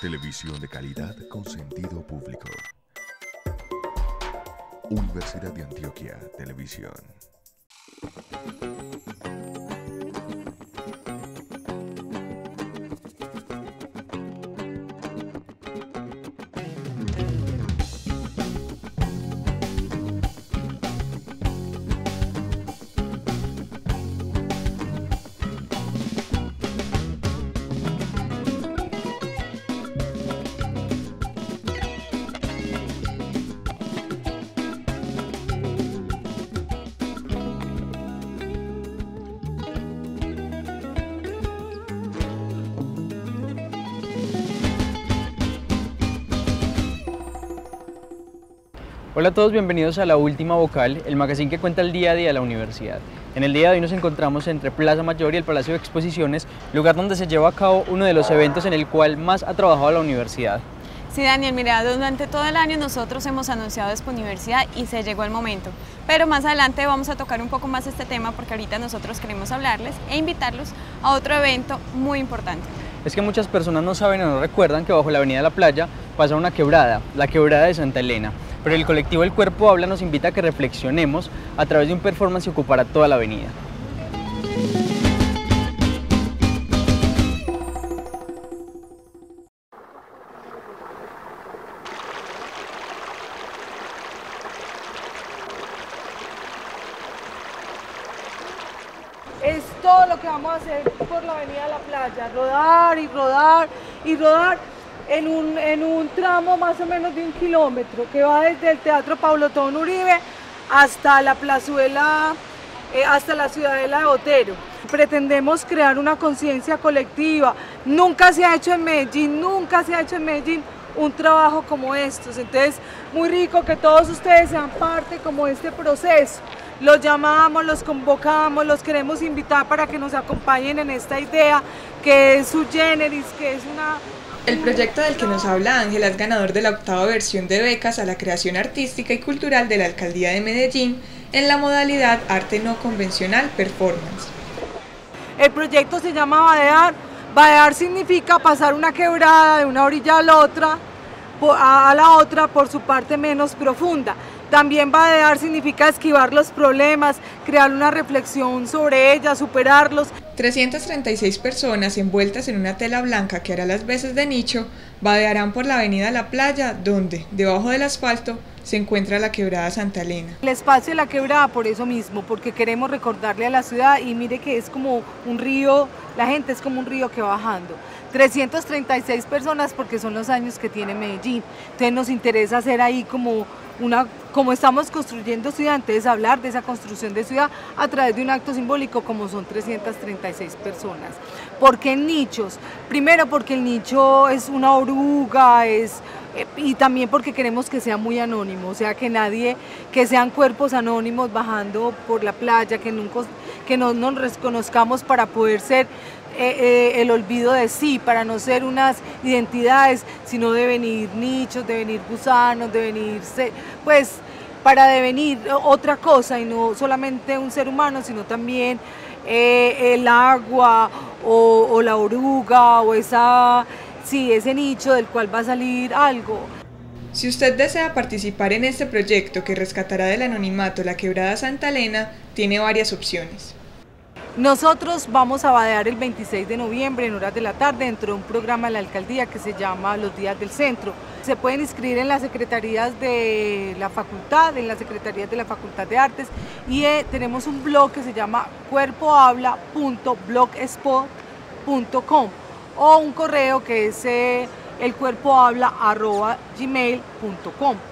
Televisión de calidad con sentido público. Universidad de Antioquia Televisión. Hola a todos, bienvenidos a La Última Vocal, el magazine que cuenta el día a día de la universidad. En el día de hoy nos encontramos entre Plaza Mayor y el Palacio de Exposiciones, lugar donde se lleva a cabo uno de los eventos en el cual más ha trabajado la universidad. Sí, Daniel, mira, durante todo el año nosotros hemos anunciado Expo Universidad y se llegó el momento. Pero más adelante vamos a tocar un poco más este tema porque ahorita nosotros queremos hablarles e invitarlos a otro evento muy importante. Es que muchas personas no saben o no recuerdan que bajo la Avenida de la Playa pasa una quebrada, la quebrada de Santa Elena. Pero el colectivo El Cuerpo Habla nos invita a que reflexionemos a través de un performance que ocupará toda la avenida. es todo lo que vamos a hacer por la avenida la playa, rodar y rodar y rodar en un, en un tramo más o menos de un kilómetro que va desde el Teatro Pablo Tón Uribe hasta la plazuela, eh, hasta la ciudadela de Botero. Pretendemos crear una conciencia colectiva. Nunca se ha hecho en Medellín, nunca se ha hecho en Medellín un trabajo como estos. Entonces, muy rico que todos ustedes sean parte como de este proceso. Los llamamos, los convocamos, los queremos invitar para que nos acompañen en esta idea que es su generis, que es una... El proyecto del que nos habla Ángela es ganador de la octava versión de becas a la creación artística y cultural de la Alcaldía de Medellín en la modalidad Arte No Convencional Performance. El proyecto se llama Badear. Badear significa pasar una quebrada de una orilla a la otra, a la otra por su parte menos profunda. También vadear significa esquivar los problemas, crear una reflexión sobre ellas, superarlos. 336 personas envueltas en una tela blanca que hará las veces de nicho vadearán por la avenida La Playa, donde, debajo del asfalto, se encuentra la quebrada Santa Elena. El espacio de la quebrada por eso mismo, porque queremos recordarle a la ciudad y mire que es como un río, la gente es como un río que va bajando. 336 personas porque son los años que tiene Medellín. Entonces nos interesa hacer ahí como una, como estamos construyendo ciudad, entonces hablar de esa construcción de ciudad a través de un acto simbólico como son 336 personas. ¿Por qué nichos? Primero porque el nicho es una oruga, es eh, y también porque queremos que sea muy anónimo, o sea, que nadie, que sean cuerpos anónimos bajando por la playa, que, nunca, que no nos reconozcamos para poder ser eh, eh, el olvido de sí, para no ser unas identidades, sino devenir nichos, devenir gusanos, devenir, pues para devenir otra cosa y no solamente un ser humano, sino también el agua o, o la oruga o esa sí, ese nicho del cual va a salir algo. Si usted desea participar en este proyecto que rescatará del anonimato la quebrada Santa Elena, tiene varias opciones. Nosotros vamos a vadear el 26 de noviembre en horas de la tarde dentro de un programa de la alcaldía que se llama Los Días del Centro. Se pueden inscribir en las secretarías de la facultad, en las secretarías de la Facultad de Artes y eh, tenemos un blog que se llama cuerpohabla.blogspot.com o un correo que es eh, elcuerpohabla.gmail.com.